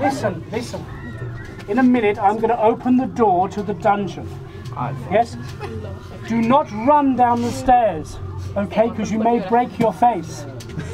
Listen, listen. In a minute, I'm going to open the door to the dungeon. Yes? Do not run down the stairs, okay? Because you may break your face.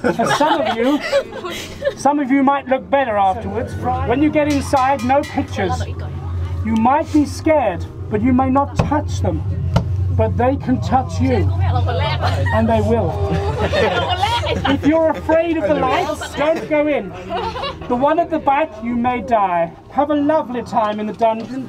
For some of you, some of you might look better afterwards. When you get inside, no pictures. You might be scared, but you may not touch them. But they can touch you, and they will. If you're afraid of the lights, don't go in. The one at the back, you may die. Have a lovely time in the dungeon.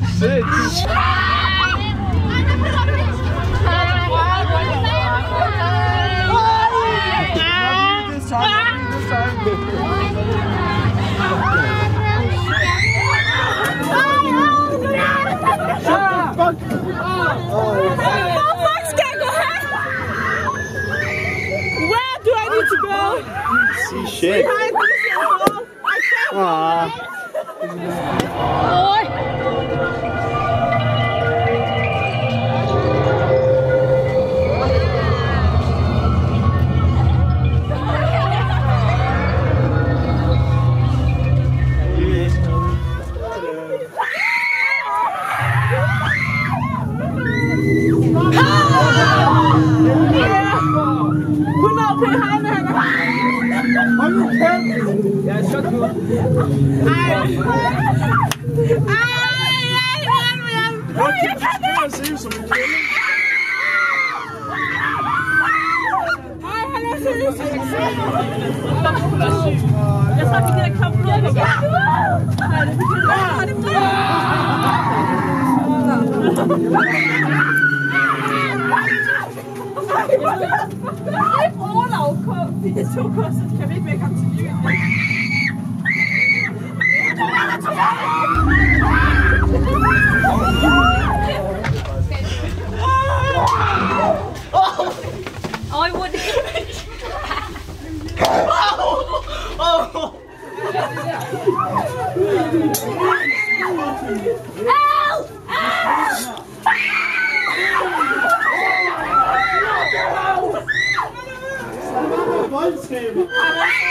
shit. Sweetheart, Aww. Boy. Jetzt hat die wieder kaputt gemacht. Halb Urlaub kommt. Wieso kostet? Ich kann nicht mehr ganz zu dir. Voldtæber.